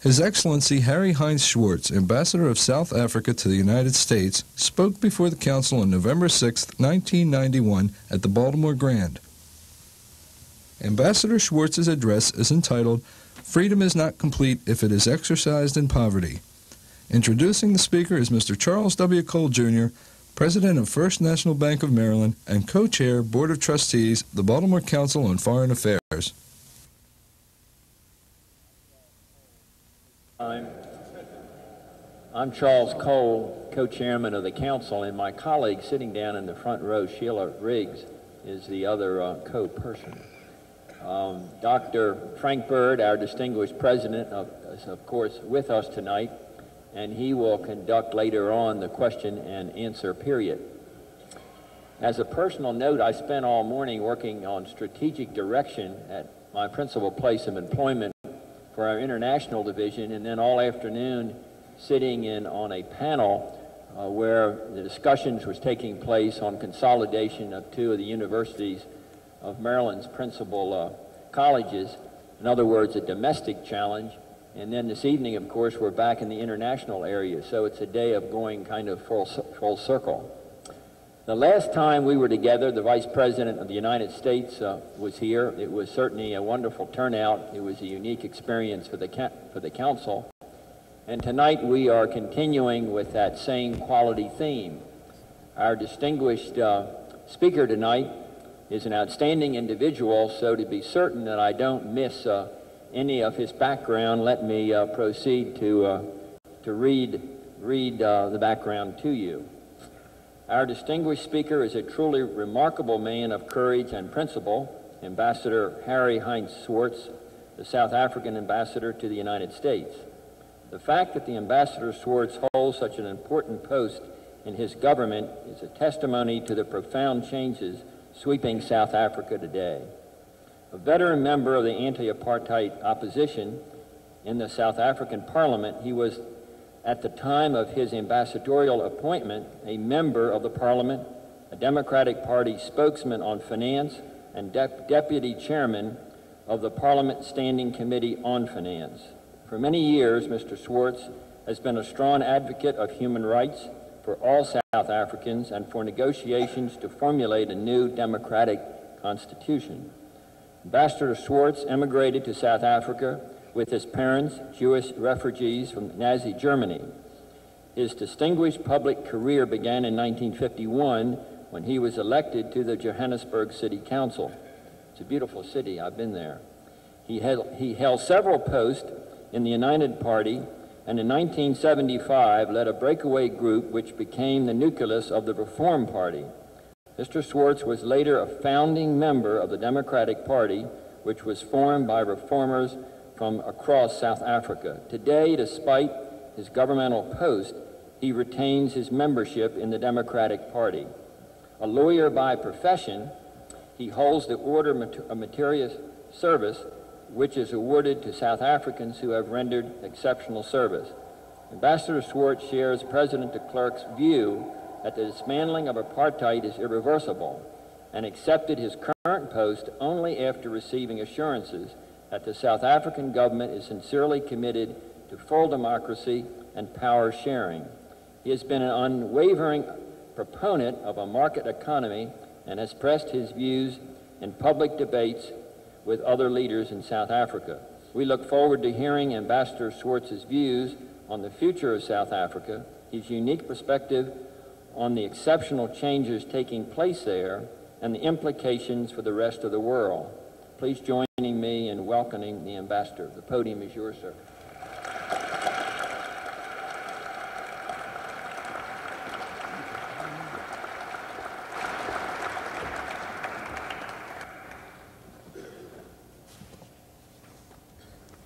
His Excellency Harry Heinz Schwartz, Ambassador of South Africa to the United States, spoke before the Council on November 6, 1991, at the Baltimore Grand. Ambassador Schwartz's address is entitled Freedom is Not Complete If It Is Exercised in Poverty. Introducing the speaker is Mr. Charles W. Cole, Jr., President of First National Bank of Maryland and co-chair Board of Trustees, the Baltimore Council on Foreign Affairs. I'm, Charles Cole, co-chairman of the council, and my colleague sitting down in the front row, Sheila Riggs, is the other uh, co-person. Um, Dr. Frank Byrd, our distinguished president, of, is of course with us tonight, and he will conduct later on the question and answer period. As a personal note, I spent all morning working on strategic direction at my principal place of employment for our international division, and then all afternoon sitting in on a panel uh, where the discussions was taking place on consolidation of two of the universities of Maryland's principal uh, colleges. In other words, a domestic challenge. And then this evening, of course, we're back in the international area, so it's a day of going kind of full, full circle. The last time we were together, the Vice President of the United States uh, was here. It was certainly a wonderful turnout. It was a unique experience for the, for the Council. And tonight we are continuing with that same quality theme. Our distinguished uh, speaker tonight is an outstanding individual, so to be certain that I don't miss uh, any of his background, let me uh, proceed to, uh, to read, read uh, the background to you. Our distinguished speaker is a truly remarkable man of courage and principle, Ambassador Harry Heinz Schwartz, the South African ambassador to the United States. The fact that the Ambassador Schwartz holds such an important post in his government is a testimony to the profound changes sweeping South Africa today. A veteran member of the anti-apartheid opposition in the South African parliament, he was at the time of his ambassadorial appointment, a member of the Parliament, a Democratic Party spokesman on finance, and de deputy chairman of the Parliament Standing Committee on Finance. For many years, Mr. Schwartz has been a strong advocate of human rights for all South Africans and for negotiations to formulate a new democratic constitution. Ambassador Schwartz emigrated to South Africa with his parents, Jewish refugees from Nazi Germany. His distinguished public career began in 1951 when he was elected to the Johannesburg City Council. It's a beautiful city, I've been there. He held, he held several posts in the United Party and in 1975 led a breakaway group which became the nucleus of the Reform Party. Mr. Schwartz was later a founding member of the Democratic Party, which was formed by reformers from across South Africa. Today, despite his governmental post, he retains his membership in the Democratic Party. A lawyer by profession, he holds the Order of Meritorious Service, which is awarded to South Africans who have rendered exceptional service. Ambassador Schwartz shares President de Klerk's view that the dismantling of apartheid is irreversible and accepted his current post only after receiving assurances that the South African government is sincerely committed to full democracy and power sharing. He has been an unwavering proponent of a market economy and has pressed his views in public debates with other leaders in South Africa. We look forward to hearing Ambassador Schwartz's views on the future of South Africa, his unique perspective on the exceptional changes taking place there, and the implications for the rest of the world. Please join me in welcoming the ambassador. The podium is yours, sir.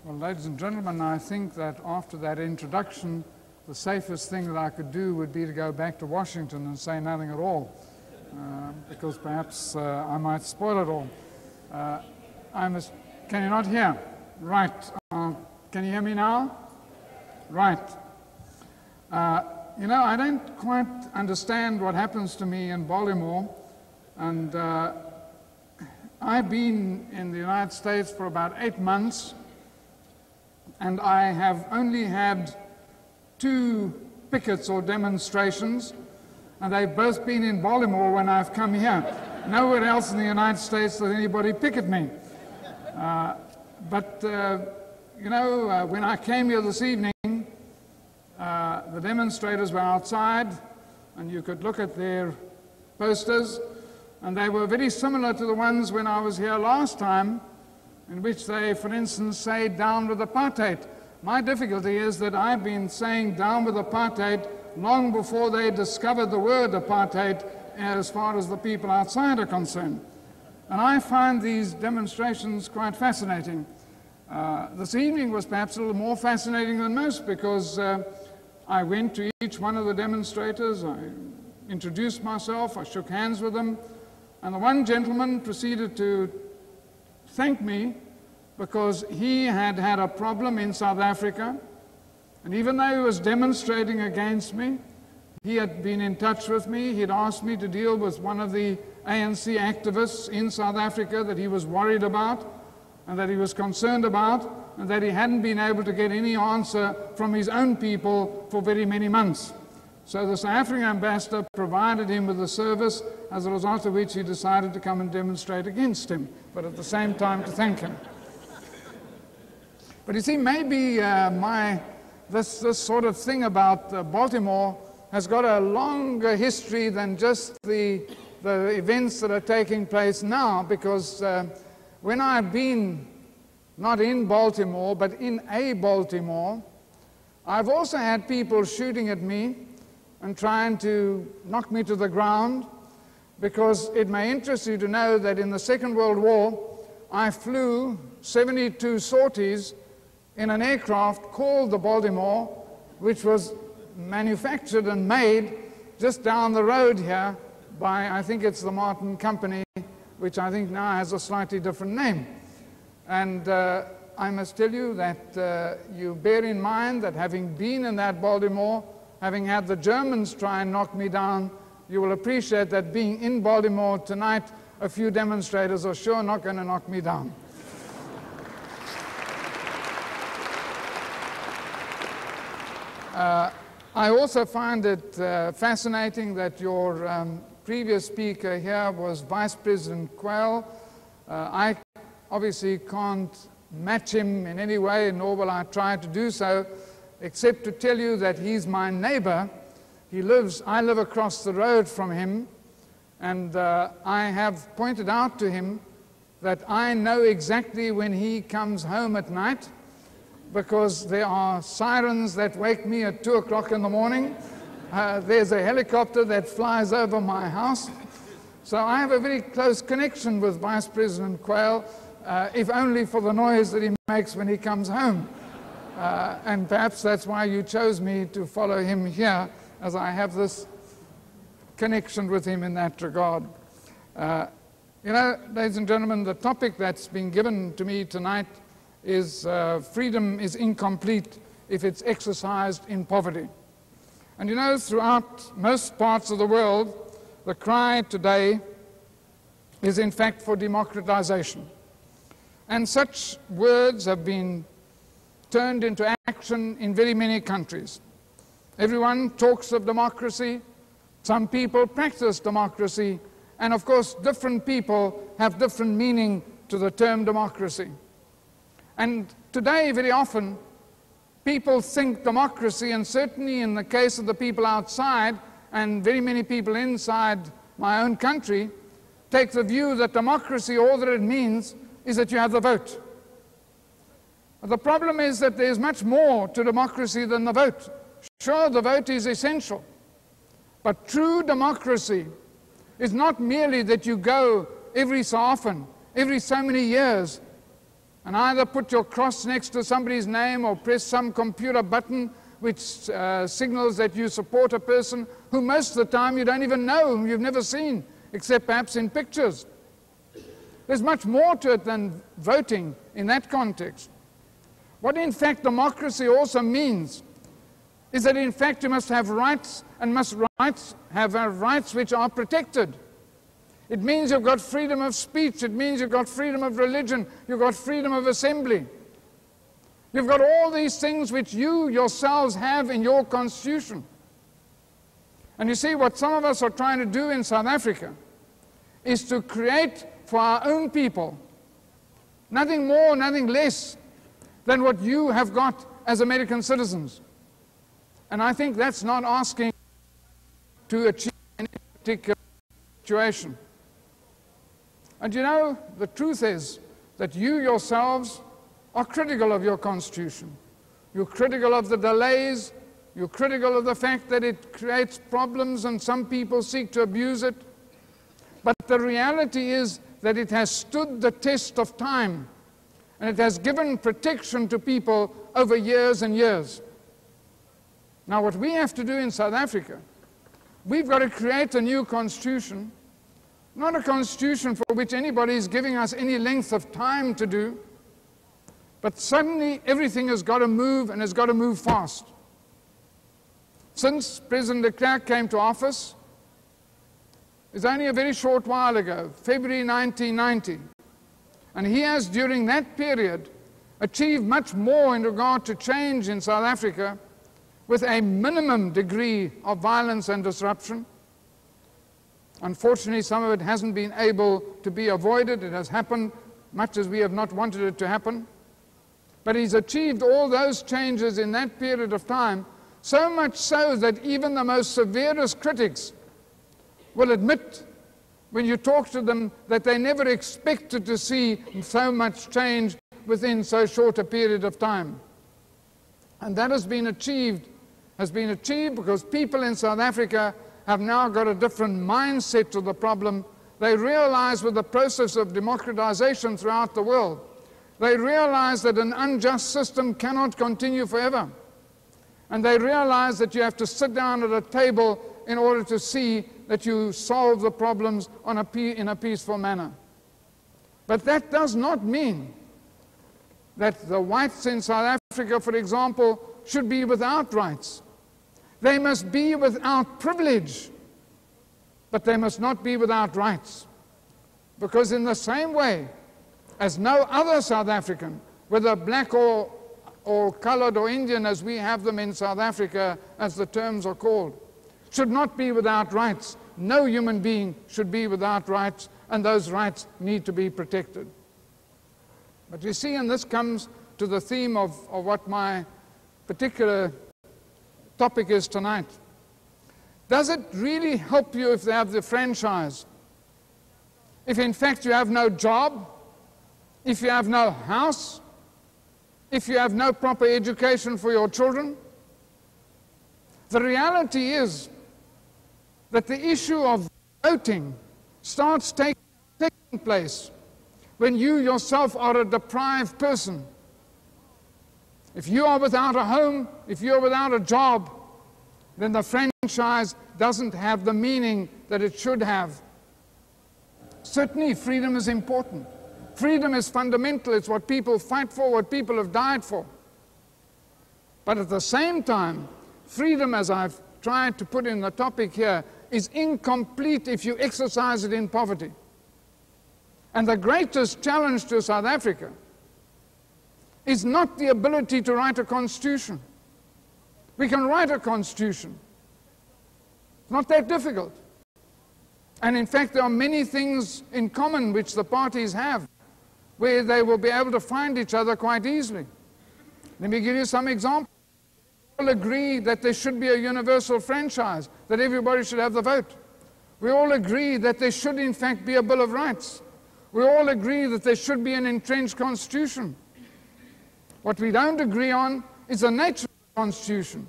Well, ladies and gentlemen, I think that after that introduction, the safest thing that I could do would be to go back to Washington and say nothing at all, uh, because perhaps uh, I might spoil it all. Uh, I must, can you not hear? Right. Uh, can you hear me now? Right. Uh, you know, I don't quite understand what happens to me in Baltimore, and uh, I've been in the United States for about eight months, and I have only had two pickets or demonstrations, and they've both been in Baltimore when I've come here. Nowhere else in the United States does anybody picket me. Uh, but, uh, you know, uh, when I came here this evening, the demonstrators were outside, and you could look at their posters, and they were very similar to the ones when I was here last time, in which they, for instance, say, down with apartheid. My difficulty is that I've been saying down with apartheid long before they discovered the word apartheid as far as the people outside are concerned. And I find these demonstrations quite fascinating. Uh, this evening was perhaps a little more fascinating than most because uh, I went to each one of the demonstrators, I introduced myself, I shook hands with them, and the one gentleman proceeded to thank me because he had had a problem in South Africa. And even though he was demonstrating against me, he had been in touch with me. He'd asked me to deal with one of the ANC activists in South Africa that he was worried about and that he was concerned about, and that he hadn't been able to get any answer from his own people for very many months. So the South African ambassador provided him with a service, as a result of which he decided to come and demonstrate against him, but at the same time to thank him. But you see, maybe uh, my, this, this sort of thing about uh, Baltimore has got a longer history than just the, the events that are taking place now, because uh, when I've been not in Baltimore, but in a Baltimore, I've also had people shooting at me and trying to knock me to the ground because it may interest you to know that in the Second World War, I flew 72 sorties in an aircraft called the Baltimore, which was manufactured and made just down the road here by, I think it's the Martin Company, which I think now has a slightly different name. And uh, I must tell you that uh, you bear in mind that having been in that Baltimore, having had the Germans try and knock me down, you will appreciate that being in Baltimore tonight, a few demonstrators are sure not going to knock me down. Uh, I also find it uh, fascinating that your um, previous speaker here was Vice President Quayle. Uh, I obviously can't match him in any way, nor will I try to do so, except to tell you that he's my neighbor. He lives, I live across the road from him, and uh, I have pointed out to him that I know exactly when he comes home at night because there are sirens that wake me at 2 o'clock in the morning. Uh, there's a helicopter that flies over my house. So I have a very close connection with Vice President Quayle, uh, if only for the noise that he makes when he comes home. Uh, and perhaps that's why you chose me to follow him here, as I have this connection with him in that regard. Uh, you know, ladies and gentlemen, the topic that's been given to me tonight is uh, freedom is incomplete if it's exercised in poverty. And you know, throughout most parts of the world, the cry today is in fact for democratization. And such words have been turned into action in very many countries. Everyone talks of democracy, some people practice democracy, and of course, different people have different meaning to the term democracy. And today, very often, people think democracy, and certainly in the case of the people outside, and very many people inside my own country, take the view that democracy, all that it means, is that you have the vote. The problem is that there's much more to democracy than the vote. Sure, the vote is essential, but true democracy is not merely that you go every so often, every so many years, and either put your cross next to somebody's name or press some computer button which uh, signals that you support a person who most of the time you don't even know, whom you've never seen, except perhaps in pictures. There's much more to it than voting in that context. What in fact democracy also means is that in fact you must have rights and must rights have rights which are protected. It means you've got freedom of speech. It means you've got freedom of religion. You've got freedom of assembly. You've got all these things which you yourselves have in your constitution. And you see, what some of us are trying to do in South Africa is to create for our own people nothing more, nothing less than what you have got as American citizens. And I think that's not asking to achieve any particular situation. And you know, the truth is that you yourselves are critical of your Constitution. You're critical of the delays. You're critical of the fact that it creates problems and some people seek to abuse it. But the reality is that it has stood the test of time and it has given protection to people over years and years. Now, what we have to do in South Africa, we've got to create a new constitution, not a constitution for which anybody is giving us any length of time to do, but suddenly everything has got to move and has got to move fast. Since President de Klerk came to office, it's only a very short while ago, February 1990, and he has, during that period, achieved much more in regard to change in South Africa with a minimum degree of violence and disruption. Unfortunately, some of it hasn't been able to be avoided. It has happened much as we have not wanted it to happen. But he's achieved all those changes in that period of time, so much so that even the most severest critics will admit when you talk to them that they never expected to see so much change within so short a period of time. And that has been achieved, has been achieved because people in South Africa have now got a different mindset to the problem. They realize with the process of democratization throughout the world they realize that an unjust system cannot continue forever. And they realize that you have to sit down at a table in order to see that you solve the problems a in a peaceful manner. But that does not mean that the whites in South Africa, for example, should be without rights. They must be without privilege, but they must not be without rights. Because in the same way as no other South African, whether black or, or colored or Indian as we have them in South Africa, as the terms are called, should not be without rights. No human being should be without rights, and those rights need to be protected. But you see, and this comes to the theme of, of what my particular topic is tonight. Does it really help you if they have the franchise? If in fact you have no job, if you have no house, if you have no proper education for your children. The reality is that the issue of voting starts taking place when you yourself are a deprived person. If you are without a home, if you're without a job, then the franchise doesn't have the meaning that it should have. Certainly, freedom is important. Freedom is fundamental. It's what people fight for, what people have died for. But at the same time, freedom, as I've tried to put in the topic here, is incomplete if you exercise it in poverty. And the greatest challenge to South Africa is not the ability to write a constitution. We can write a constitution. It's not that difficult. And in fact, there are many things in common which the parties have where they will be able to find each other quite easily. Let me give you some examples. We all agree that there should be a universal franchise, that everybody should have the vote. We all agree that there should, in fact, be a Bill of Rights. We all agree that there should be an entrenched constitution. What we don't agree on is the nature of the constitution.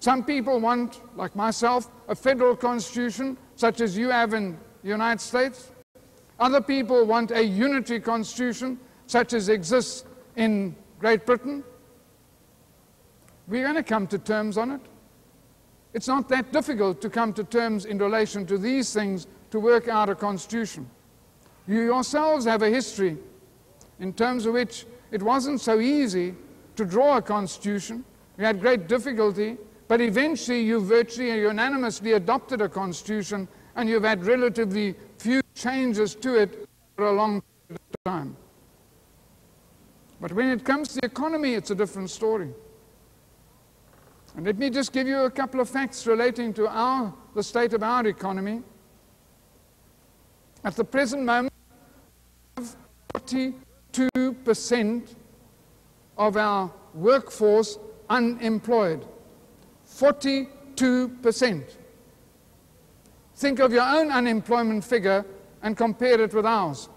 Some people want, like myself, a federal constitution, such as you have in the United States. Other people want a unitary constitution, such as exists in Great Britain. We're going to come to terms on it. It's not that difficult to come to terms in relation to these things to work out a constitution. You yourselves have a history in terms of which it wasn't so easy to draw a constitution. We had great difficulty, but eventually you virtually unanimously adopted a constitution and you've had relatively few changes to it for a long time. But when it comes to the economy, it's a different story. And let me just give you a couple of facts relating to our, the state of our economy. At the present moment, 42% of our workforce unemployed. 42%. Think of your own unemployment figure and compare it with ours.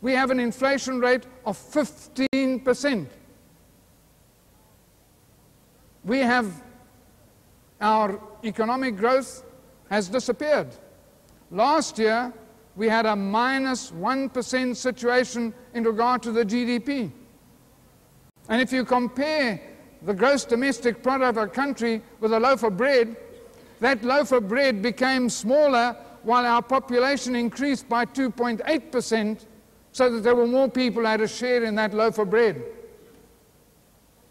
We have an inflation rate of 15%. We have our economic growth has disappeared. Last year, we had a minus 1 situation in regard to the GDP. And if you compare the gross domestic product of a country with a loaf of bread, that loaf of bread became smaller while our population increased by 2.8% so that there were more people who had a share in that loaf of bread.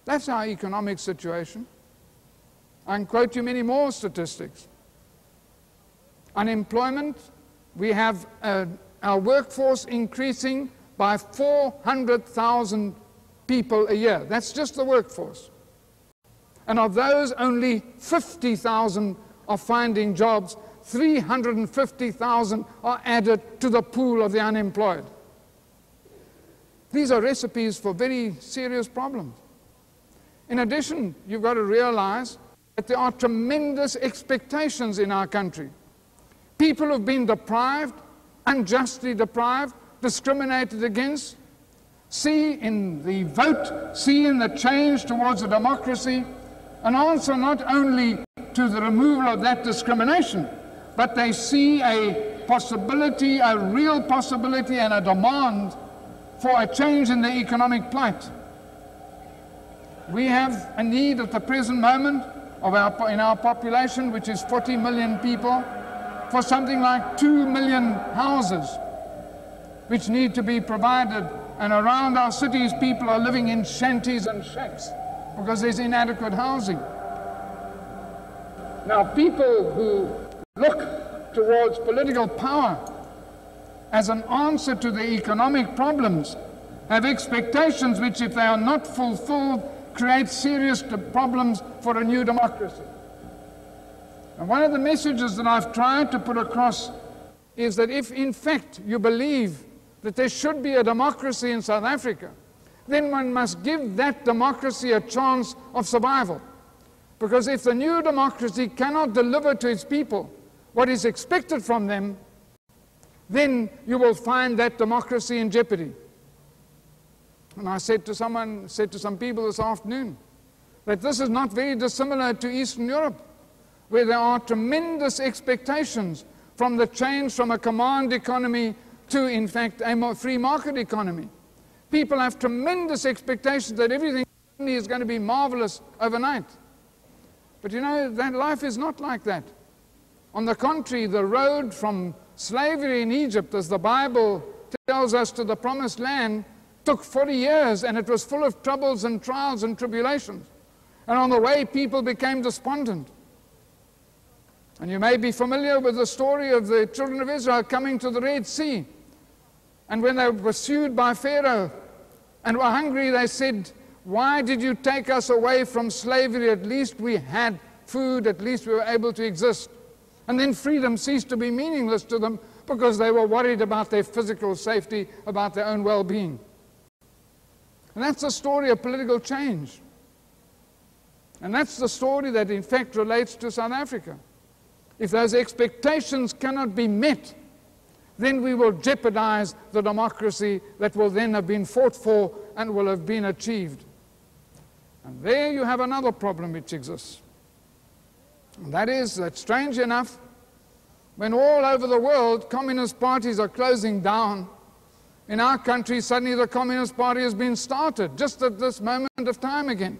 That's our economic situation. I can quote you many more statistics. Unemployment, we have uh, our workforce increasing by 400,000 people a year. That's just the workforce. And of those, only 50,000 are finding jobs. 350,000 are added to the pool of the unemployed. These are recipes for very serious problems. In addition, you've got to realize that there are tremendous expectations in our country. People who've been deprived, unjustly deprived, discriminated against, see in the vote, see in the change towards a democracy, an answer not only to the removal of that discrimination, but they see a possibility, a real possibility, and a demand for a change in the economic plight. We have a need at the present moment of our, in our population, which is 40 million people, for something like 2 million houses which need to be provided. And around our cities, people are living in shanties and shacks because there's inadequate housing. Now, people who look towards political power as an answer to the economic problems have expectations which, if they are not fulfilled, create serious problems for a new democracy. And one of the messages that I've tried to put across is that if, in fact, you believe that there should be a democracy in South Africa, then one must give that democracy a chance of survival. Because if the new democracy cannot deliver to its people what is expected from them, then you will find that democracy in jeopardy. And I said to someone, said to some people this afternoon, that this is not very dissimilar to Eastern Europe, where there are tremendous expectations from the change from a command economy to, in fact, a free market economy. People have tremendous expectations that everything is going to be marvelous overnight. But you know, that life is not like that. On the contrary, the road from slavery in Egypt, as the Bible tells us, to the promised land took 40 years and it was full of troubles and trials and tribulations. And on the way, people became despondent. And you may be familiar with the story of the children of Israel coming to the Red Sea. And when they were pursued by Pharaoh and were hungry, they said, Why did you take us away from slavery? At least we had food, at least we were able to exist. And then freedom ceased to be meaningless to them because they were worried about their physical safety, about their own well being. And that's the story of political change. And that's the story that, in fact, relates to South Africa. If those expectations cannot be met, then we will jeopardize the democracy that will then have been fought for and will have been achieved. And there you have another problem which exists. And that is that, strange enough, when all over the world communist parties are closing down, in our country, suddenly the Communist Party has been started just at this moment of time again.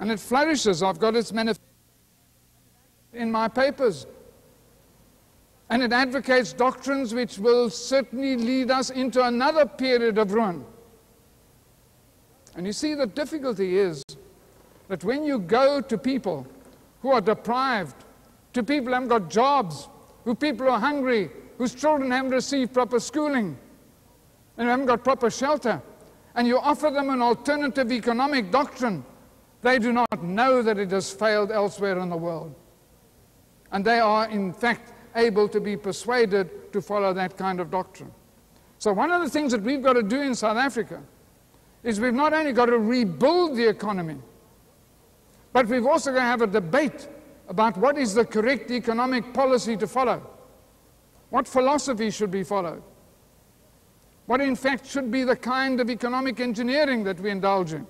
And it flourishes. I've got its manifesto in my papers. And it advocates doctrines which will certainly lead us into another period of ruin. And you see, the difficulty is that when you go to people who are deprived, to people who haven't got jobs, who people who are hungry, whose children haven't received proper schooling, and haven't got proper shelter, and you offer them an alternative economic doctrine, they do not know that it has failed elsewhere in the world. And they are, in fact, able to be persuaded to follow that kind of doctrine. So, one of the things that we've got to do in South Africa is we've not only got to rebuild the economy, but we've also got to have a debate about what is the correct economic policy to follow. What philosophy should be followed? What, in fact, should be the kind of economic engineering that we indulge in?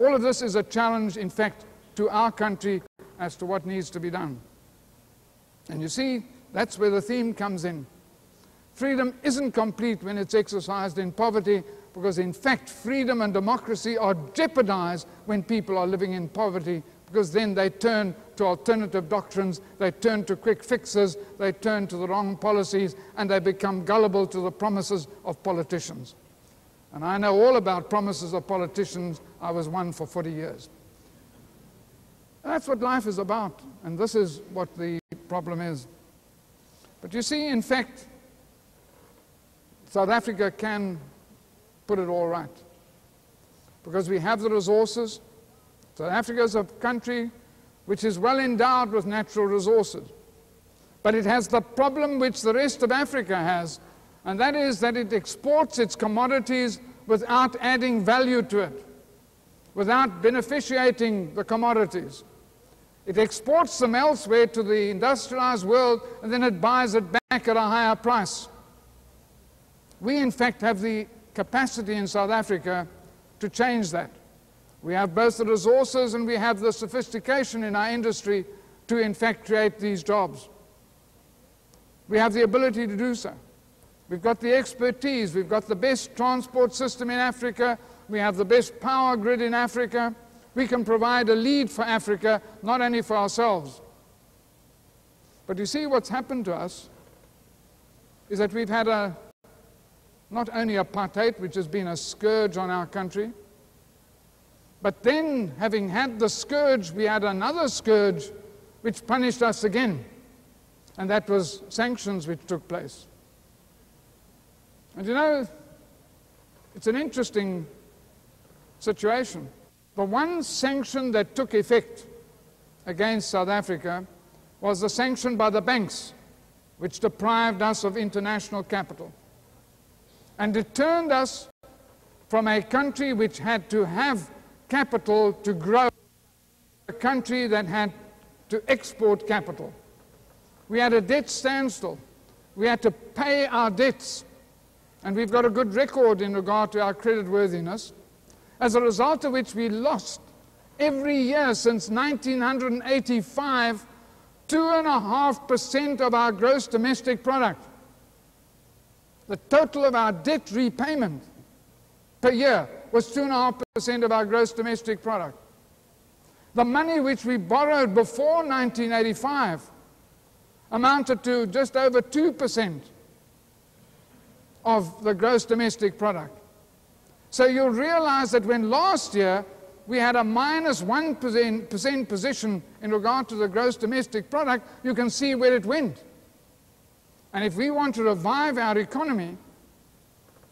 All of this is a challenge, in fact, to our country as to what needs to be done. And you see, that's where the theme comes in. Freedom isn't complete when it's exercised in poverty, because in fact, freedom and democracy are jeopardized when people are living in poverty because then they turn to alternative doctrines, they turn to quick fixes, they turn to the wrong policies, and they become gullible to the promises of politicians. And I know all about promises of politicians. I was one for 40 years. That's what life is about, and this is what the problem is. But you see, in fact, South Africa can put it all right because we have the resources, South Africa is a country which is well endowed with natural resources. But it has the problem which the rest of Africa has, and that is that it exports its commodities without adding value to it, without beneficiating the commodities. It exports them elsewhere to the industrialized world, and then it buys it back at a higher price. We, in fact, have the capacity in South Africa to change that. We have both the resources and we have the sophistication in our industry to, in fact, create these jobs. We have the ability to do so. We've got the expertise. We've got the best transport system in Africa. We have the best power grid in Africa. We can provide a lead for Africa, not only for ourselves. But you see, what's happened to us is that we've had a, not only apartheid, which has been a scourge on our country, but then, having had the scourge, we had another scourge which punished us again. And that was sanctions which took place. And you know, it's an interesting situation. The one sanction that took effect against South Africa was the sanction by the banks, which deprived us of international capital. And it turned us from a country which had to have capital to grow a country that had to export capital. We had a debt standstill. We had to pay our debts. And we've got a good record in regard to our creditworthiness, as a result of which we lost every year since 1985 2.5% of our gross domestic product. The total of our debt repayment per year was 2.5% of our gross domestic product. The money which we borrowed before 1985 amounted to just over 2% of the gross domestic product. So you'll realize that when last year we had a minus 1 position in regard to the gross domestic product, you can see where it went. And if we want to revive our economy,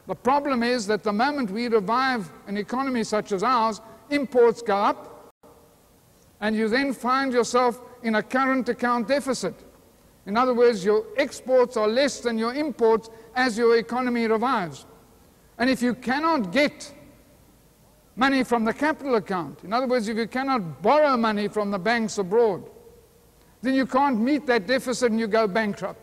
the problem is that the moment we revive an economy such as ours, imports go up, and you then find yourself in a current account deficit. In other words, your exports are less than your imports as your economy revives. And if you cannot get money from the capital account, in other words, if you cannot borrow money from the banks abroad, then you can't meet that deficit and you go bankrupt.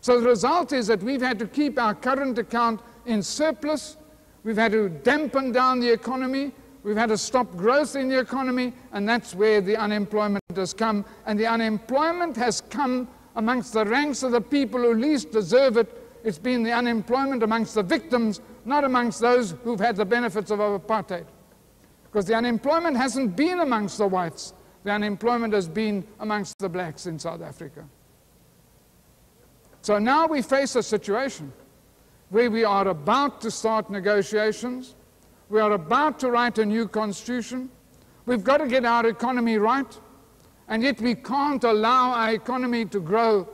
So the result is that we've had to keep our current account in surplus. We've had to dampen down the economy. We've had to stop growth in the economy, and that's where the unemployment has come. And the unemployment has come amongst the ranks of the people who least deserve it. It's been the unemployment amongst the victims, not amongst those who've had the benefits of apartheid. Because the unemployment hasn't been amongst the whites, the unemployment has been amongst the blacks in South Africa. So now we face a situation where we are about to start negotiations. We are about to write a new constitution. We've got to get our economy right, and yet we can't allow our economy to grow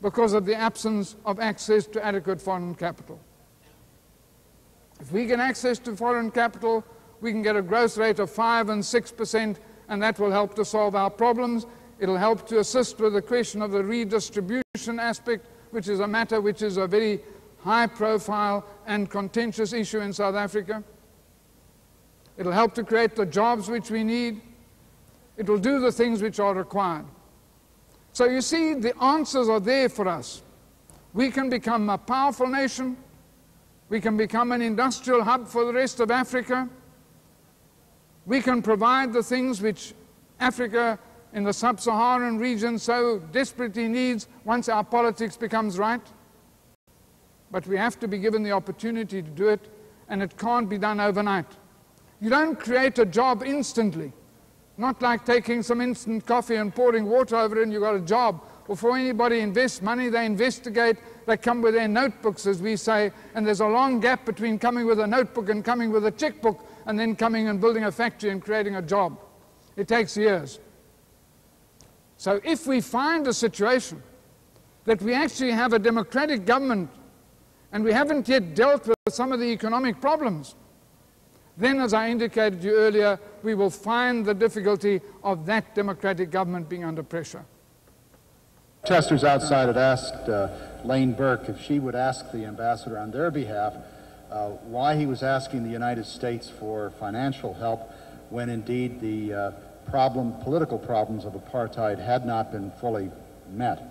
because of the absence of access to adequate foreign capital. If we get access to foreign capital, we can get a growth rate of 5 and 6%, and that will help to solve our problems. It'll help to assist with the question of the redistribution aspect, which is a matter which is a very high profile and contentious issue in South Africa. It'll help to create the jobs which we need. It will do the things which are required. So you see, the answers are there for us. We can become a powerful nation. We can become an industrial hub for the rest of Africa. We can provide the things which Africa in the sub-Saharan region so desperately needs once our politics becomes right. But we have to be given the opportunity to do it, and it can't be done overnight. You don't create a job instantly. Not like taking some instant coffee and pouring water over it and you've got a job. Before anybody invests money, they investigate, they come with their notebooks, as we say, and there's a long gap between coming with a notebook and coming with a checkbook and then coming and building a factory and creating a job. It takes years. So if we find a situation that we actually have a democratic government and we haven't yet dealt with some of the economic problems, then, as I indicated to you earlier, we will find the difficulty of that democratic government being under pressure. Protesters outside had asked uh, Lane Burke if she would ask the ambassador on their behalf uh, why he was asking the United States for financial help when indeed the uh, problem, political problems of apartheid had not been fully met.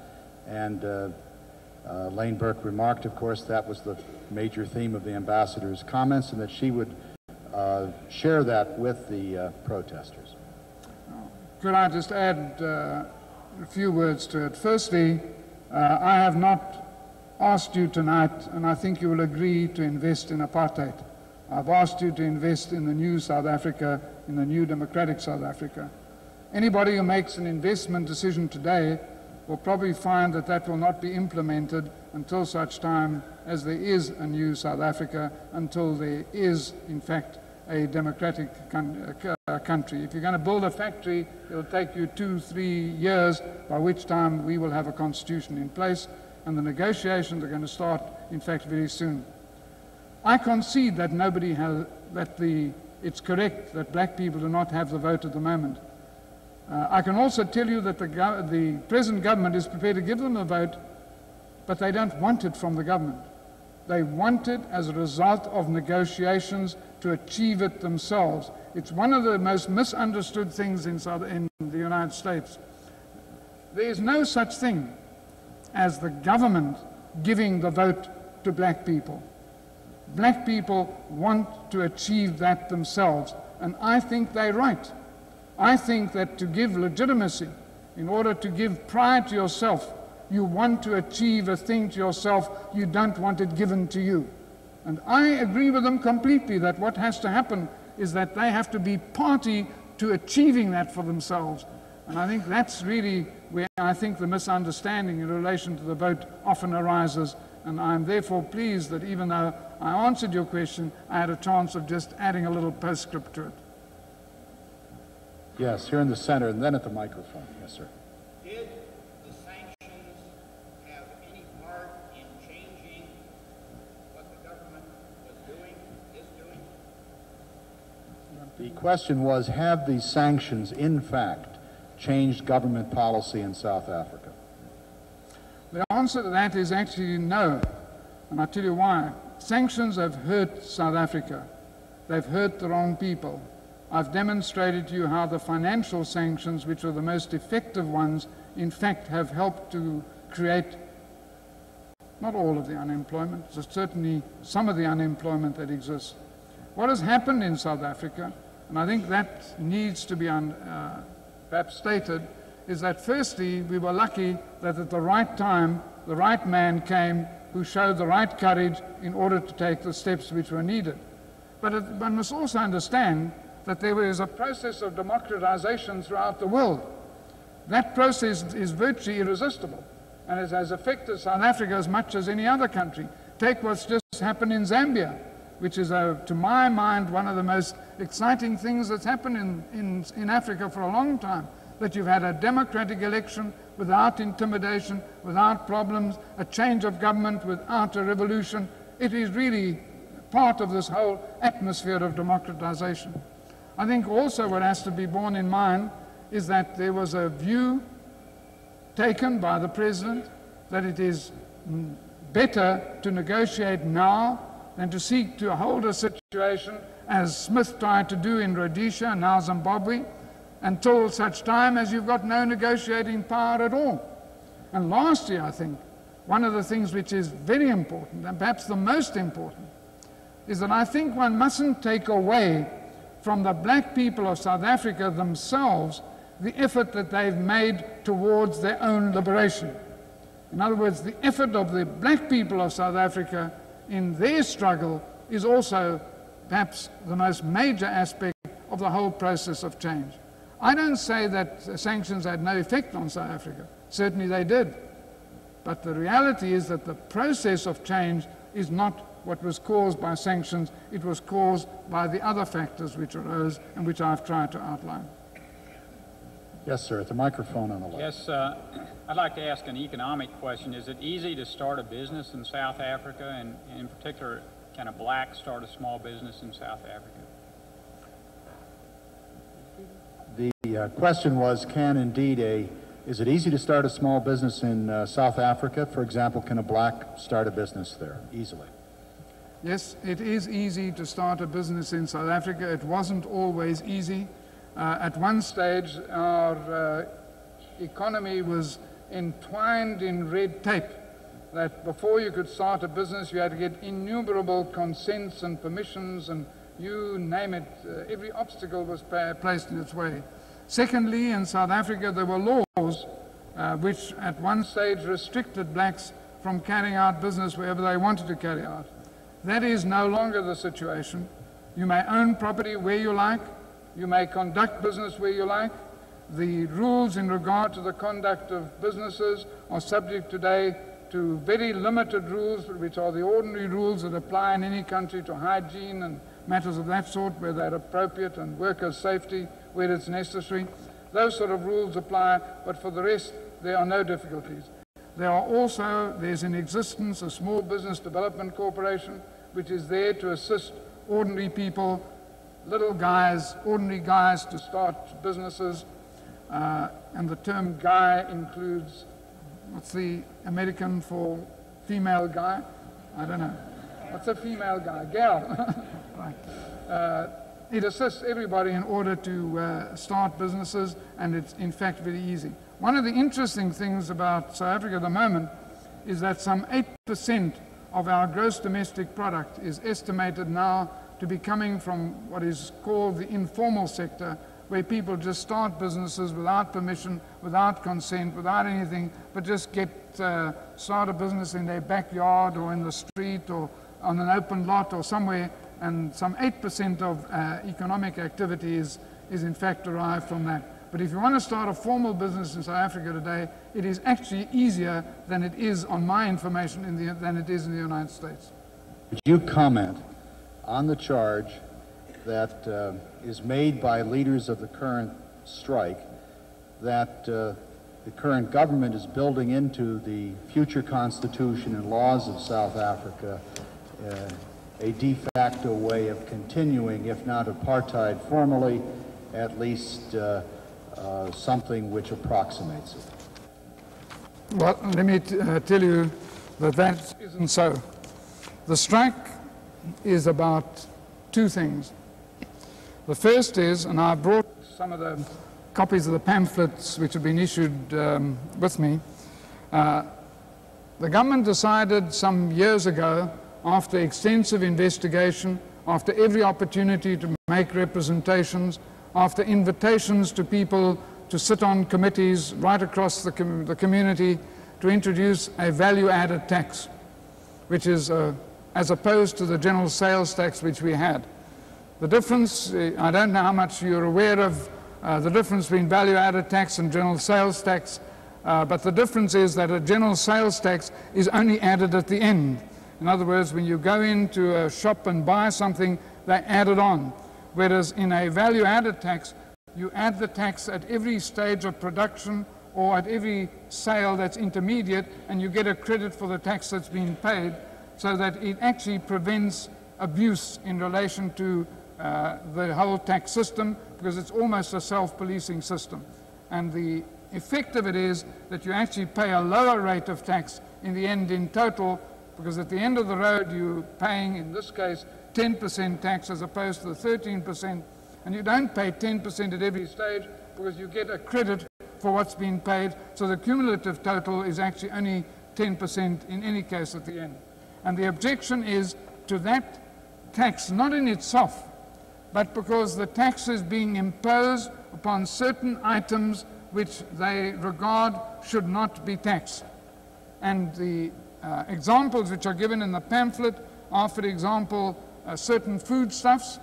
And uh, uh, Lane Burke remarked, of course, that was the major theme of the ambassador's comments and that she would uh, share that with the uh, protesters. Could I just add uh, a few words to it? Firstly, uh, I have not asked you tonight, and I think you will agree, to invest in apartheid. I've asked you to invest in the new South Africa, in the new democratic South Africa. Anybody who makes an investment decision today will probably find that that will not be implemented until such time as there is a new South Africa, until there is, in fact, a democratic uh, country. If you're going to build a factory, it'll take you two, three years, by which time we will have a constitution in place, and the negotiations are going to start, in fact, very soon. I concede that nobody has, that the, it's correct that black people do not have the vote at the moment. Uh, I can also tell you that the, the present government is prepared to give them a vote, but they don't want it from the government. They want it as a result of negotiations to achieve it themselves. It's one of the most misunderstood things in, South, in the United States. There is no such thing as the government giving the vote to black people. Black people want to achieve that themselves, and I think they're right. I think that to give legitimacy, in order to give pride to yourself, you want to achieve a thing to yourself, you don't want it given to you. And I agree with them completely that what has to happen is that they have to be party to achieving that for themselves. And I think that's really where I think the misunderstanding in relation to the vote often arises. And I'm therefore pleased that even though I answered your question, I had a chance of just adding a little postscript to it. Yes, here in the center and then at the microphone. Yes, sir. The question was, have these sanctions, in fact, changed government policy in South Africa? The answer to that is actually no. And I'll tell you why. Sanctions have hurt South Africa. They've hurt the wrong people. I've demonstrated to you how the financial sanctions, which are the most effective ones, in fact have helped to create not all of the unemployment, but certainly some of the unemployment that exists. What has happened in South Africa and I think that needs to be un, uh, perhaps stated, is that firstly, we were lucky that at the right time, the right man came who showed the right courage in order to take the steps which were needed. But it, one must also understand that there is a process of democratization throughout the world. That process is virtually irresistible, and it has affected South Africa as much as any other country. Take what's just happened in Zambia which is, uh, to my mind, one of the most exciting things that's happened in, in, in Africa for a long time. That you've had a democratic election without intimidation, without problems, a change of government without a revolution. It is really part of this whole atmosphere of democratization. I think also what has to be borne in mind is that there was a view taken by the president that it is better to negotiate now than to seek to hold a situation as Smith tried to do in Rhodesia and now Zimbabwe until such time as you've got no negotiating power at all. And lastly, I think, one of the things which is very important, and perhaps the most important, is that I think one mustn't take away from the black people of South Africa themselves the effort that they've made towards their own liberation. In other words, the effort of the black people of South Africa in their struggle is also perhaps the most major aspect of the whole process of change. I don't say that sanctions had no effect on South Africa. Certainly they did. But the reality is that the process of change is not what was caused by sanctions, it was caused by the other factors which arose and which I've tried to outline. Yes, sir, at the microphone on the left. Yes, uh, I'd like to ask an economic question. Is it easy to start a business in South Africa, and in particular, can a black start a small business in South Africa? The uh, question was, can indeed a, is it easy to start a small business in uh, South Africa? For example, can a black start a business there easily? Yes, it is easy to start a business in South Africa. It wasn't always easy. Uh, at one stage, our uh, economy was entwined in red tape. That before you could start a business, you had to get innumerable consents and permissions, and you name it, uh, every obstacle was placed in its way. Secondly, in South Africa, there were laws uh, which at one stage restricted blacks from carrying out business wherever they wanted to carry out. That is no longer the situation. You may own property where you like. You may conduct business where you like. The rules in regard to the conduct of businesses are subject today to very limited rules, which are the ordinary rules that apply in any country to hygiene and matters of that sort where they're appropriate and worker safety where it's necessary. Those sort of rules apply, but for the rest, there are no difficulties. There are also, there's in existence a small business development corporation which is there to assist ordinary people, little guys, ordinary guys to start businesses. Uh, and the term guy includes, what's the American for female guy? I don't know. What's a female guy? Gal. right. Uh, it assists everybody in order to uh, start businesses, and it's in fact very easy. One of the interesting things about South Africa at the moment is that some 8% of our gross domestic product is estimated now to be coming from what is called the informal sector, where people just start businesses without permission, without consent, without anything, but just get uh, start a business in their backyard or in the street or on an open lot or somewhere, and some 8% of uh, economic activity is, is in fact derived from that. But if you want to start a formal business in South Africa today, it is actually easier than it is, on my information, in the, than it is in the United States. Would you comment on the charge that uh, is made by leaders of the current strike that uh, the current government is building into the future constitution and laws of South Africa uh, a de facto way of continuing, if not apartheid formally, at least uh, uh, something which approximates it. Well, let me uh, tell you that that isn't so. The strike is about two things. The first is, and I brought some of the copies of the pamphlets which have been issued um, with me. Uh, the government decided some years ago, after extensive investigation, after every opportunity to make representations, after invitations to people to sit on committees right across the, com the community to introduce a value-added tax, which is uh, as opposed to the general sales tax which we had. The difference, uh, I don't know how much you're aware of uh, the difference between value-added tax and general sales tax, uh, but the difference is that a general sales tax is only added at the end. In other words, when you go into a shop and buy something, they add it on. Whereas in a value added tax, you add the tax at every stage of production or at every sale that's intermediate, and you get a credit for the tax that's been paid, so that it actually prevents abuse in relation to uh, the whole tax system because it's almost a self-policing system. And the effect of it is that you actually pay a lower rate of tax in the end in total because at the end of the road you're paying, in this case, 10% tax as opposed to the 13%, and you don't pay 10% at every stage because you get a credit for what's been paid, so the cumulative total is actually only 10% in any case at the end. And the objection is to that tax, not in itself, but because the tax is being imposed upon certain items which they regard should not be taxed. And the uh, examples which are given in the pamphlet are, for example, uh, certain foodstuffs.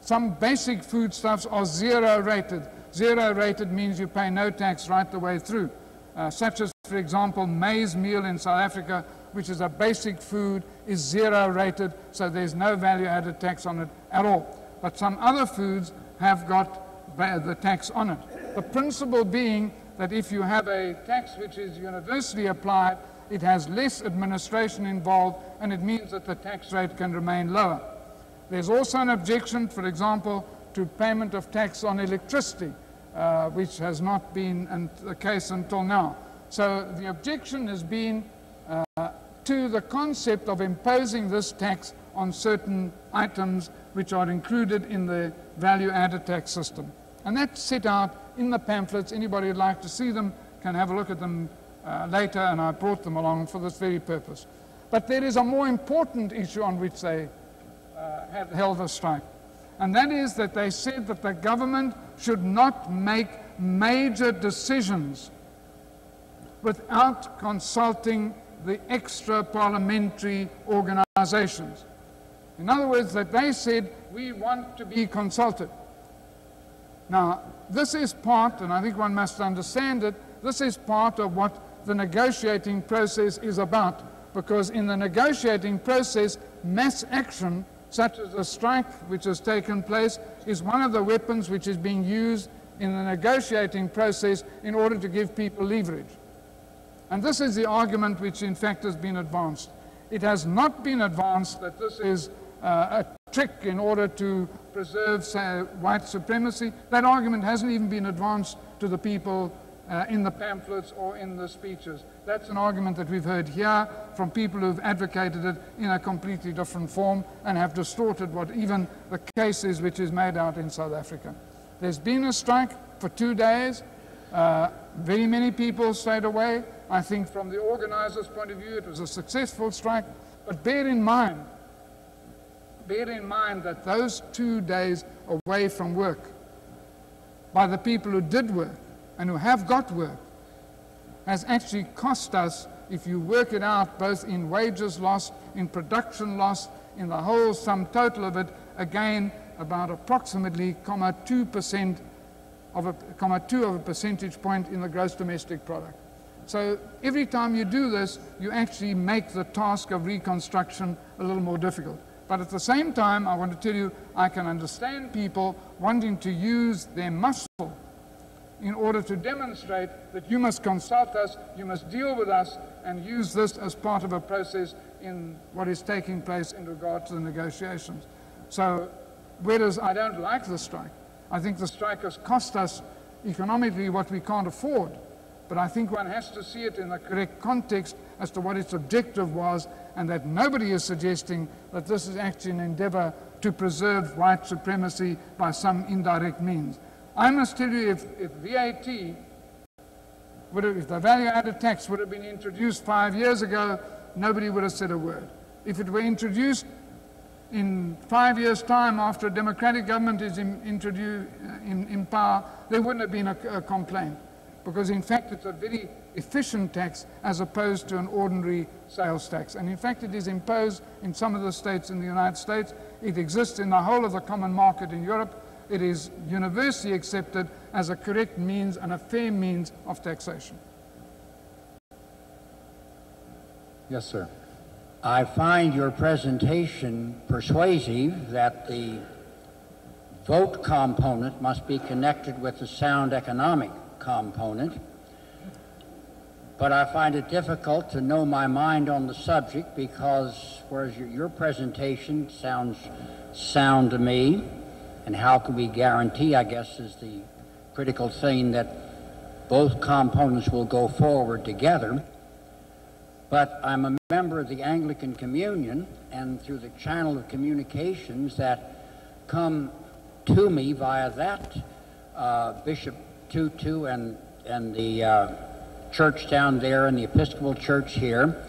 Some basic foodstuffs are zero rated. Zero rated means you pay no tax right the way through, uh, such as, for example, maize meal in South Africa, which is a basic food, is zero rated, so there's no value added tax on it at all. But some other foods have got the tax on it. The principle being that if you have a tax which is universally applied, it has less administration involved, and it means that the tax rate can remain lower. There's also an objection, for example, to payment of tax on electricity, uh, which has not been the case until now. So the objection has been uh, to the concept of imposing this tax on certain items which are included in the value added tax system. And that's set out in the pamphlets. Anybody who'd like to see them can have a look at them uh, later, and I brought them along for this very purpose. But there is a more important issue on which they uh, have held a strike, and that is that they said that the government should not make major decisions without consulting the extra parliamentary organizations. In other words, that they said, we want to be consulted. Now, this is part, and I think one must understand it, this is part of what the negotiating process is about. Because in the negotiating process, mass action, such as a strike which has taken place, is one of the weapons which is being used in the negotiating process in order to give people leverage. And this is the argument which, in fact, has been advanced. It has not been advanced that this is uh, a trick in order to preserve white supremacy. That argument hasn't even been advanced to the people uh, in the pamphlets or in the speeches. That's an argument that we've heard here from people who've advocated it in a completely different form and have distorted what even the case is which is made out in South Africa. There's been a strike for two days. Uh, very many people stayed away. I think from the organizers' point of view, it was a successful strike. But bear in mind, bear in mind that those two days away from work by the people who did work and who have got work has actually cost us, if you work it out, both in wages lost, in production lost, in the whole sum total of it, again, about approximately comma 2% of a comma 2 of a percentage point in the gross domestic product. So every time you do this, you actually make the task of reconstruction a little more difficult. But at the same time, I want to tell you, I can understand people wanting to use their muscle in order to demonstrate that you must consult us, you must deal with us, and use this as part of a process in what is taking place in regard to the negotiations. So, whereas I don't like the strike, I think the strike has cost us economically what we can't afford. But I think one has to see it in the correct context as to what its objective was, and that nobody is suggesting that this is actually an endeavor to preserve white supremacy by some indirect means. I must tell you, if, if VAT, would have, if the value added tax would have been introduced five years ago, nobody would have said a word. If it were introduced in five years' time after a democratic government is in, in, in, power, there wouldn't have been a, a complaint. Because in fact, it's a very efficient tax as opposed to an ordinary sales tax. And in fact, it is imposed in some of the states in the United States. It exists in the whole of the common market in Europe it is universally accepted as a correct means and a fair means of taxation. Yes, sir. I find your presentation persuasive that the vote component must be connected with the sound economic component. but I find it difficult to know my mind on the subject because whereas your, presentation sounds sound to me, and how can we guarantee, I guess, is the critical thing that both components will go forward together. But I'm a member of the Anglican Communion, and through the channel of communications that come to me via that uh, Bishop Tutu and, and the uh, church down there and the Episcopal Church here,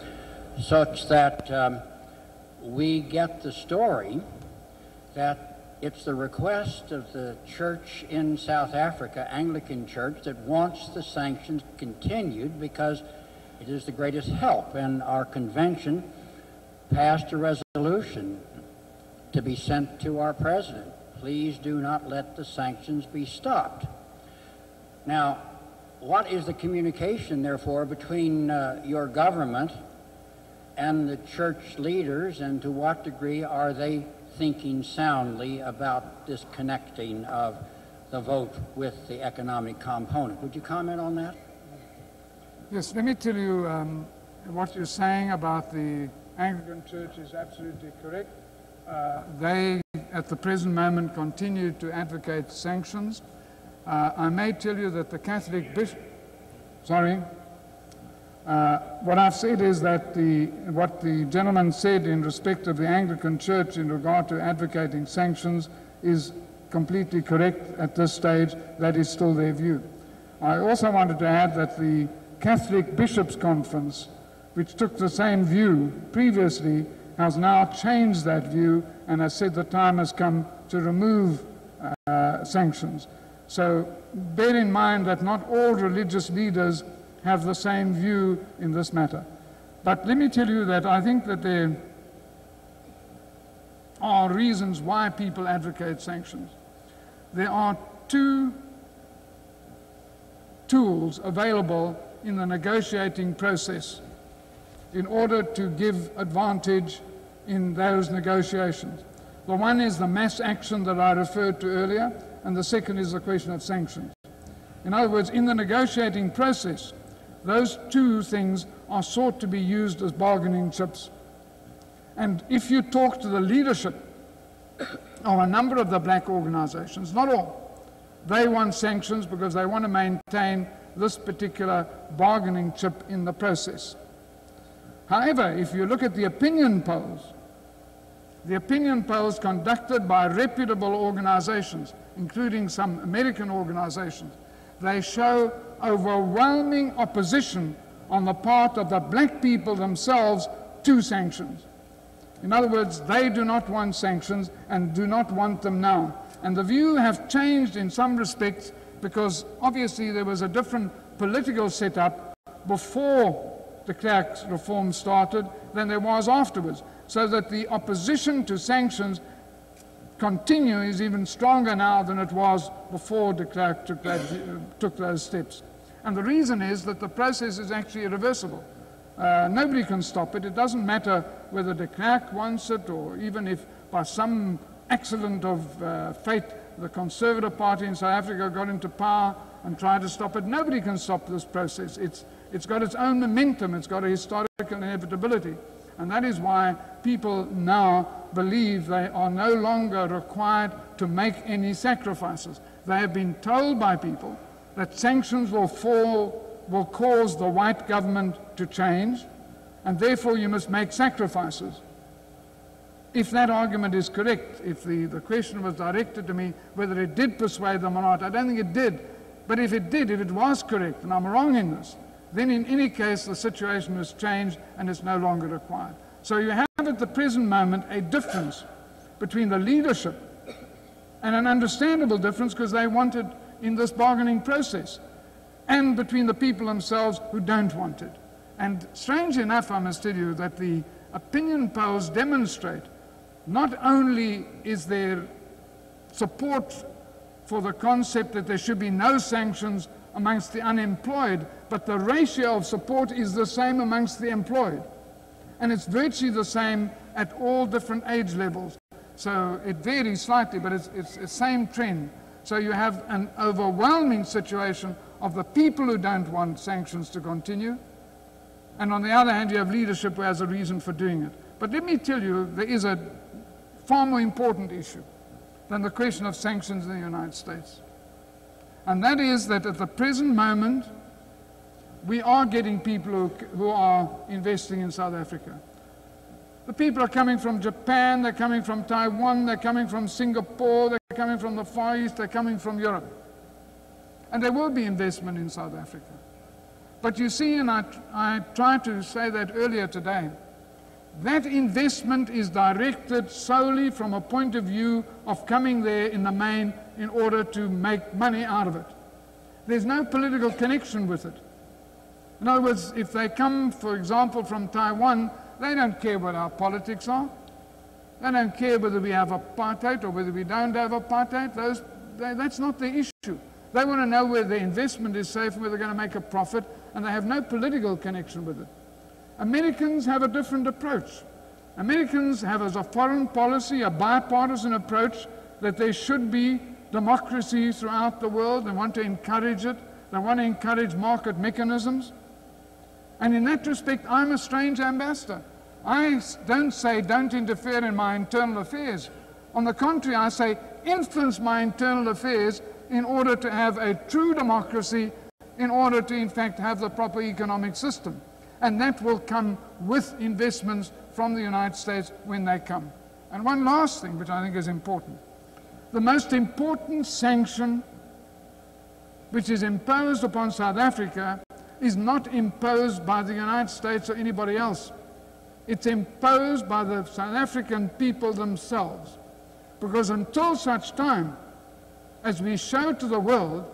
such that um, we get the story that it's the request of the church in South Africa, Anglican Church, that wants the sanctions continued because it is the greatest help. And our convention passed a resolution to be sent to our president. Please do not let the sanctions be stopped. Now, what is the communication, therefore, between uh, your government and the church leaders, and to what degree are they thinking soundly about this connecting of the vote with the economic component? Would you comment on that? Yes, let me tell you um, what you're saying about the Anglican Church is absolutely correct. Uh, they, at the present moment, continue to advocate sanctions. Uh, I may tell you that the Catholic bishop, sorry, uh, what I've said is that the, what the gentleman said in respect of the Anglican Church in regard to advocating sanctions is completely correct at this stage. That is still their view. I also wanted to add that the Catholic Bishops' Conference, which took the same view previously, has now changed that view and has said the time has come to remove uh, sanctions. So bear in mind that not all religious leaders have the same view in this matter. But let me tell you that I think that there are reasons why people advocate sanctions. There are two tools available in the negotiating process in order to give advantage in those negotiations. The one is the mass action that I referred to earlier, and the second is the question of sanctions. In other words, in the negotiating process, those two things are sought to be used as bargaining chips. And if you talk to the leadership of a number of the black organizations, not all, they want sanctions because they want to maintain this particular bargaining chip in the process. However, if you look at the opinion polls, the opinion polls conducted by reputable organizations, including some American organizations, they show overwhelming opposition on the part of the black people themselves to sanctions. In other words, they do not want sanctions and do not want them now. And the view have changed in some respects because obviously there was a different political setup before de Klerk's reform started than there was afterwards. So that the opposition to sanctions continue is even stronger now than it was before de Klerk took, that, took those steps. And the reason is that the process is actually irreversible. Uh, nobody can stop it. It doesn't matter whether de Klerk wants it or even if by some accident of uh, fate the Conservative Party in South Africa got into power and tried to stop it. Nobody can stop this process. It's, it's got its own momentum. It's got a historical inevitability. And that is why people now believe they are no longer required to make any sacrifices. They have been told by people that sanctions will fall, will cause the white government to change, and therefore you must make sacrifices. If that argument is correct, if the, the question was directed to me whether it did persuade them or not, I don't think it did. But if it did, if it was correct, and I'm wrong in this, then in any case the situation has changed and it's no longer required. So you have at the present moment a difference between the leadership and an understandable difference because they wanted in this bargaining process, and between the people themselves who don't want it. And strange enough, I must tell you, that the opinion polls demonstrate not only is there support for the concept that there should be no sanctions amongst the unemployed, but the ratio of support is the same amongst the employed. And it's virtually the same at all different age levels. So it varies slightly, but it's, it's the same trend. So you have an overwhelming situation of the people who don't want sanctions to continue, And on the other hand, you have leadership who has a reason for doing it. But let me tell you, there is a far more important issue than the question of sanctions in the United States. And that is that at the present moment, we are getting people who, who are investing in South Africa. The people are coming from Japan, they're coming from Taiwan, they're coming from Singapore, they're coming from the Far East, they're coming from Europe. And there will be investment in South Africa. But you see, and I, I tried to say that earlier today, that investment is directed solely from a point of view of coming there in the main in order to make money out of it. There's no political connection with it. In other words, if they come, for example, from Taiwan, they don't care what our politics are. They don't care whether we have apartheid or whether we don't have apartheid. Those, they, that's not the issue. They want to know whether the investment is safe and whether they're going to make a profit, and they have no political connection with it. Americans have a different approach. Americans have as a foreign policy a bipartisan approach that there should be democracy throughout the world. They want to encourage it. They want to encourage market mechanisms. And in that respect, I'm a strange ambassador. I don't say don't interfere in my internal affairs. On the contrary, I say influence my internal affairs in order to have a true democracy, in order to, in fact, have the proper economic system. And that will come with investments from the United States when they come. And one last thing, which I think is important. The most important sanction which is imposed upon South Africa is not imposed by the United States or anybody else. It's imposed by the South African people themselves. Because until such time as we show to the world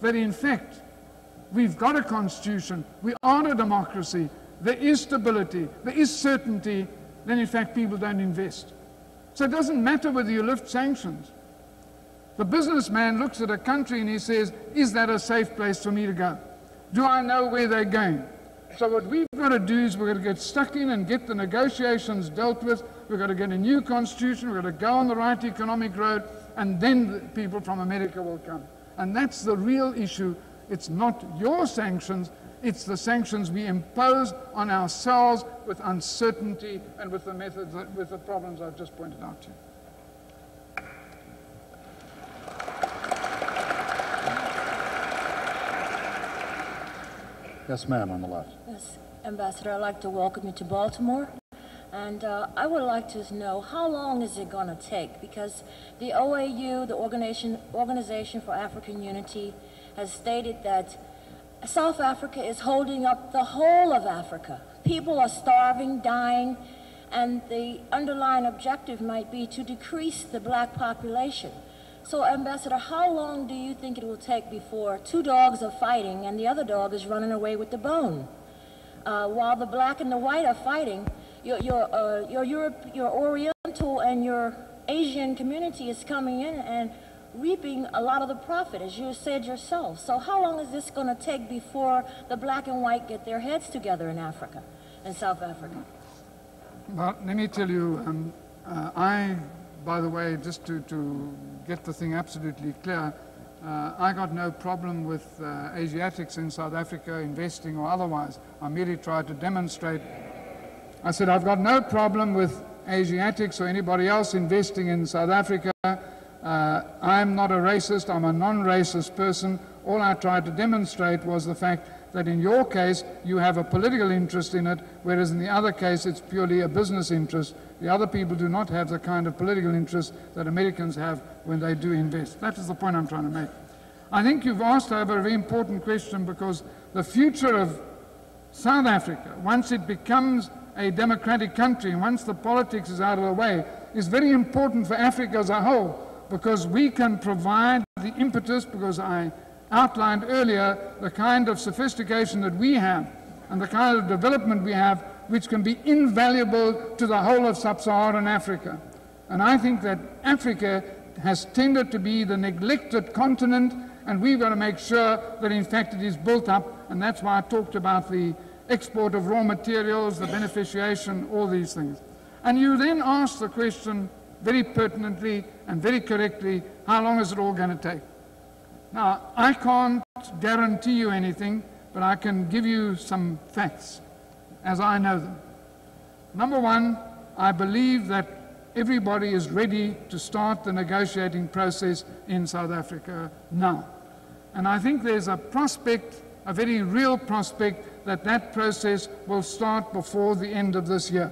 that in fact we've got a constitution, we are a democracy, there is stability, there is certainty, then in fact people don't invest. So it doesn't matter whether you lift sanctions. The businessman looks at a country and he says, Is that a safe place for me to go? Do I know where they're going? So what we've got to do is we're going to get stuck in and get the negotiations dealt with. We've got to get a new constitution. We've got to go on the right economic road, and then the people from America will come. And that's the real issue. It's not your sanctions. It's the sanctions we impose on ourselves with uncertainty and with the methods, that, with the problems I've just pointed out to you. Yes, ma'am, on the left. Yes, Ambassador, I'd like to welcome you to Baltimore. And uh, I would like to know how long is it going to take? Because the OAU, the Organization, Organization for African Unity, has stated that South Africa is holding up the whole of Africa. People are starving, dying, and the underlying objective might be to decrease the black population. So, Ambassador, how long do you think it will take before two dogs are fighting and the other dog is running away with the bone? Uh, while the black and the white are fighting, your, your, uh, your, Europe, your Oriental and your Asian community is coming in and reaping a lot of the profit, as you said yourself. So how long is this going to take before the black and white get their heads together in Africa, in South Africa? Well, let me tell you, um, uh, I, by the way, just to, to get the thing absolutely clear, uh, I got no problem with uh, Asiatics in South Africa investing or otherwise. I merely tried to demonstrate. I said, I've got no problem with Asiatics or anybody else investing in South Africa. Uh, I'm not a racist, I'm a non racist person. All I tried to demonstrate was the fact that in your case you have a political interest in it, whereas in the other case it's purely a business interest. The other people do not have the kind of political interest that Americans have when they do invest. That is the point I'm trying to make. I think you've asked over a very important question because the future of South Africa, once it becomes a democratic country, once the politics is out of the way, is very important for Africa as a whole because we can provide the impetus because I outlined earlier the kind of sophistication that we have and the kind of development we have, which can be invaluable to the whole of sub Saharan Africa. And I think that Africa has tended to be the neglected continent, and we've got to make sure that, in fact, it is built up. And that's why I talked about the export of raw materials, the beneficiation, all these things. And you then ask the question very pertinently and very correctly how long is it all going to take? Now, I can't guarantee you anything, but I can give you some facts. as I know them. Number one, I believe that everybody is ready to start the negotiating process in South Africa now. And I think there's a prospect, a very real prospect, that that process will start before the end of this year.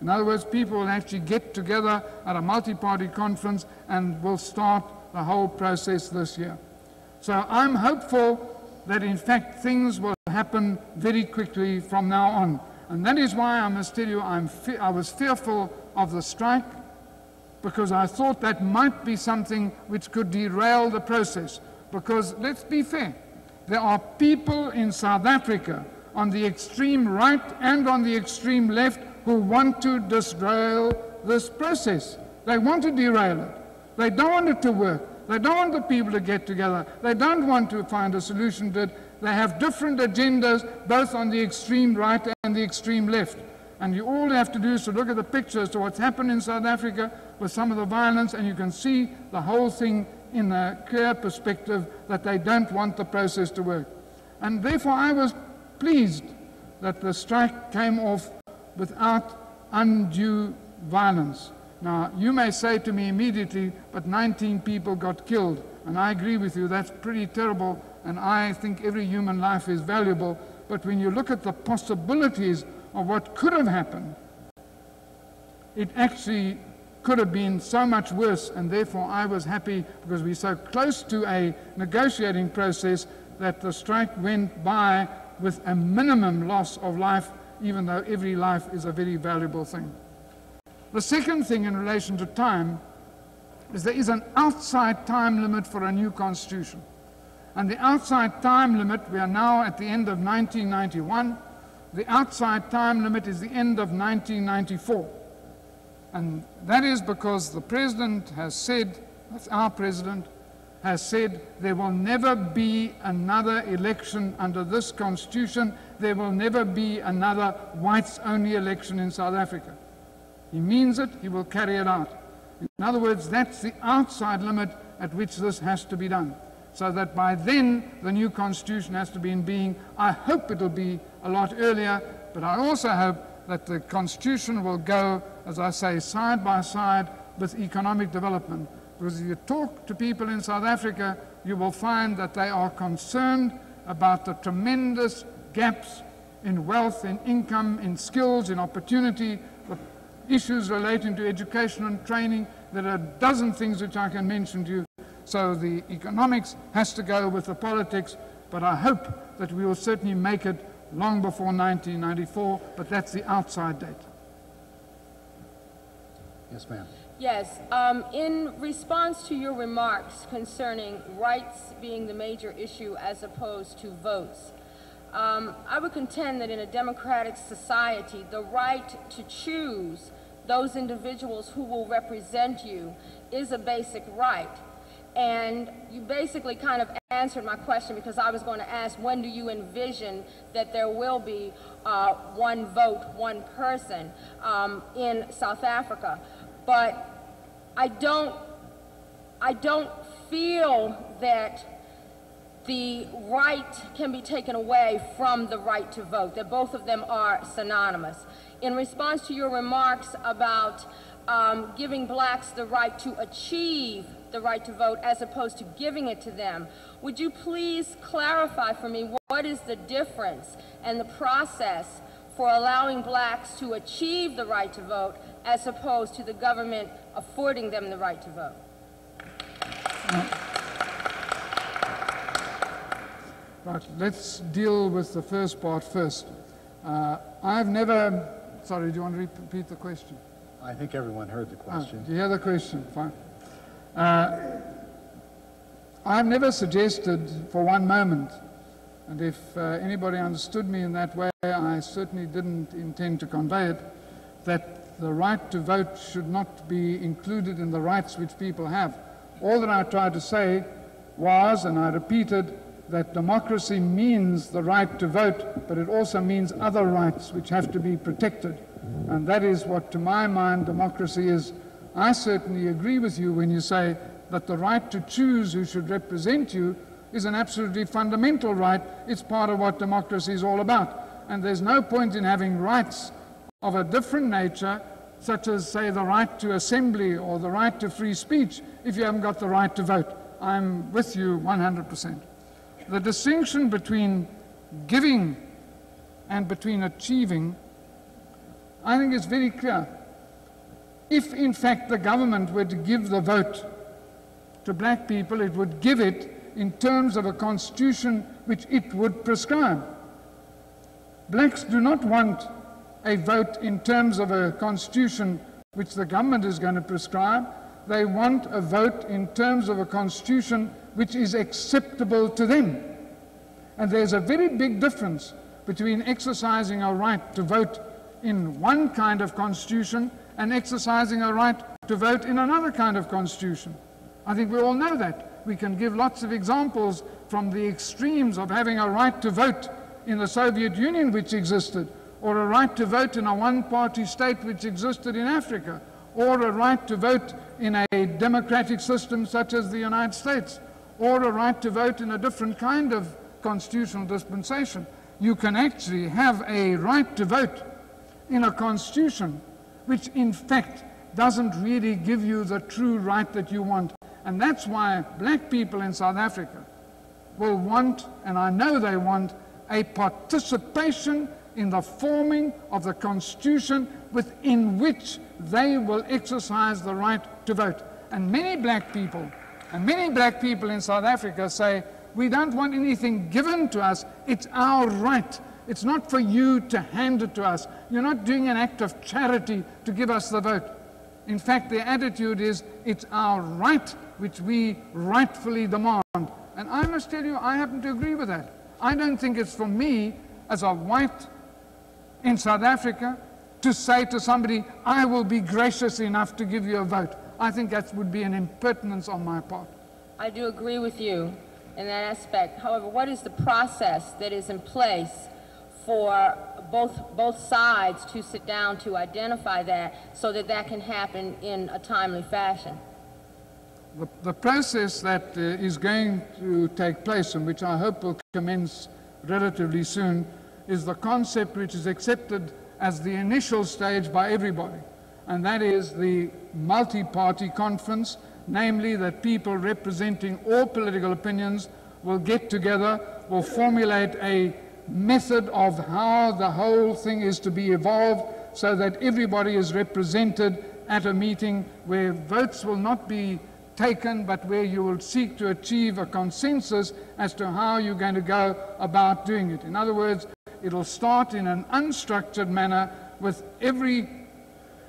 In other words, people will actually get together at a multi party conference and will start the whole process this year. So I'm hopeful that in fact things will happen very quickly from now on. And that is why I must tell you I'm I was fearful of the strike because I thought that might be something which could derail the process. Because let's be fair, there are people in South Africa on the extreme right and on the extreme left who want to derail this process. They want to derail it. They don't want it to work. They don't want the people to get together. They don't want to find a solution to it. They have different agendas, both on the extreme right and the extreme left. And you all have to do is to look at the pictures to what's happened in South Africa with some of the violence, and you can see the whole thing in a clear perspective that they don't want the process to work. And therefore, I was pleased that the strike came off without undue violence. Now, you may say to me immediately, but 19 people got killed. And I agree with you, that's pretty terrible, and I think every human life is valuable. But when you look at the possibilities of what could have happened, it actually could have been so much worse, and therefore I was happy because we're so close to a negotiating process that the strike went by with a minimum loss of life, even though every life is a very valuable thing. The second thing in relation to time is there is an outside time limit for a new constitution. And the outside time limit, we are now at the end of 1991, the outside time limit is the end of 1994. And that is because the president has said, that's our president, has said there will never be another election under this constitution. There will never be another whites only election in South Africa. He means it, he will carry it out. In other words, that's the outside limit at which this has to be done. So that by then the new constitution has to be in being. I hope it'll be a lot earlier, but I also hope that the constitution will go, as I say, side by side with economic development. Because if you talk to people in South Africa, you will find that they are concerned about the tremendous gaps in wealth, in income, in skills, in opportunity issues relating to education and training. There are a dozen things which I can mention to you. So the economics has to go with the politics, but I hope that we will certainly make it long before 1994, but that's the outside date. Yes, ma'am. Yes. Um, in response to your remarks concerning rights being the major issue as opposed to votes, um, I would contend that in a democratic society, the right to choose those individuals who will represent you is a basic right. And you basically kind of answered my question because I was going to ask when do you envision that there will be uh, one vote, one person um, in South Africa. But I don't, I don't feel that the right can be taken away from the right to vote, that both of them are synonymous. In response to your remarks about um, giving blacks the right to achieve the right to vote as opposed to giving it to them, would you please clarify for me what is the difference and the process for allowing blacks to achieve the right to vote as opposed to the government affording them the right to vote? Right, let's deal with the first part first. Uh, I've never, sorry, do you want to repeat the question? I think everyone heard the Ah, question. you hear the question? Fine. Uh, I've never suggested for one moment, and if uh, anybody understood me in that way, I certainly didn't intend to convey it, that the right to vote should not be included in the rights which people have. All that I tried to say was, and I repeated, that democracy means the right to vote, but it also means other rights which have to be protected. And that is what, to my mind, democracy is. I certainly agree with you when you say that the right to choose who should represent you is an absolutely fundamental right. It's part of what democracy is all about. And there's no point in having rights of a different nature, such as, say, the right to assembly or the right to free speech, if you haven't got the right to vote. I'm with you 100%. The distinction between giving and between achieving, I think is very clear. If, in fact, the government were to give the vote to black people, it would give it in terms of a constitution which it would prescribe. Blacks do not want a vote in terms of a constitution which the government is going to prescribe. They want a vote in terms of a constitution which is acceptable to them. And there's a very big difference between exercising a right to vote in one kind of constitution and exercising a right to vote in another kind of constitution. I think we all know that. We can give lots of examples from the extremes of having a right to vote in the Soviet Union, which existed, or a right to vote in a one party state which existed in Africa, or a right to vote in a democratic system such as the United States, or a right to vote in a different kind of constitutional dispensation. You can actually have a right to vote in a constitution which, in fact, doesn't really give you the true right that you want. And that's why black people in South Africa will want, and I know they want, a participation in the forming of the constitution within which they will exercise the right to vote. And many black people, and many black people in South Africa say, we don't want anything given to us, it's our right. It's not for you to hand it to us. You're not doing an act of charity to give us the vote. In fact, the attitude is, it's our right which we rightfully demand. And I must tell you, I happen to agree with that. I don't think it's for me, as a white in South Africa, to say to somebody, I will be gracious enough to give you a vote. I think that would be an impertinence on my part. I do agree with you in that aspect. However, what is the process that is in place for both, both sides to sit down to identify that so that that can happen in a timely fashion? The, the process that uh, is going to take place and which I hope will commence relatively soon is the concept which is accepted as the initial stage by everybody, and that is the multi-party conference, namely that people representing all political opinions will get together, will formulate a method of how the whole thing is to be evolved so that everybody is represented at a meeting where votes will not be taken, but where you will seek to achieve a consensus as to how you're going to go about doing it. In other words, it'll start in an unstructured manner with every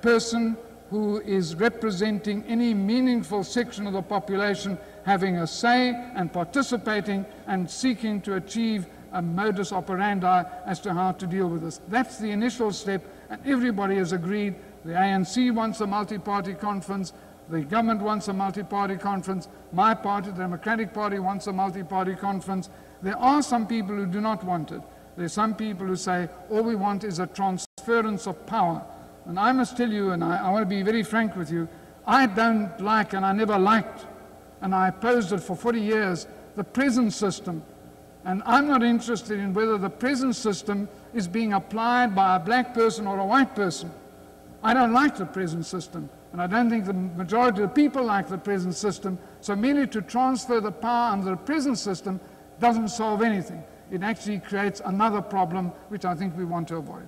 person who is representing any meaningful section of the population having a say and participating and seeking to achieve a modus operandi as to how to deal with this. That's the initial step, and everybody has agreed. The ANC wants a multi party conference, the government wants a multi party conference, my party, the Democratic Party, wants a multi party conference. There are some people who do not want it. There are some people who say all we want is a transference of power. And I must tell you, and I, I want to be very frank with you, I don't like and I never liked, and I opposed it for 40 years, the prison system and I'm not interested in whether the prison system is being applied by a black person or a white person. I don't like the prison system. And I don't think the majority of the people like the prison system. So merely to transfer the power under the prison system doesn't solve anything. It actually creates another problem, which I think we want to avoid.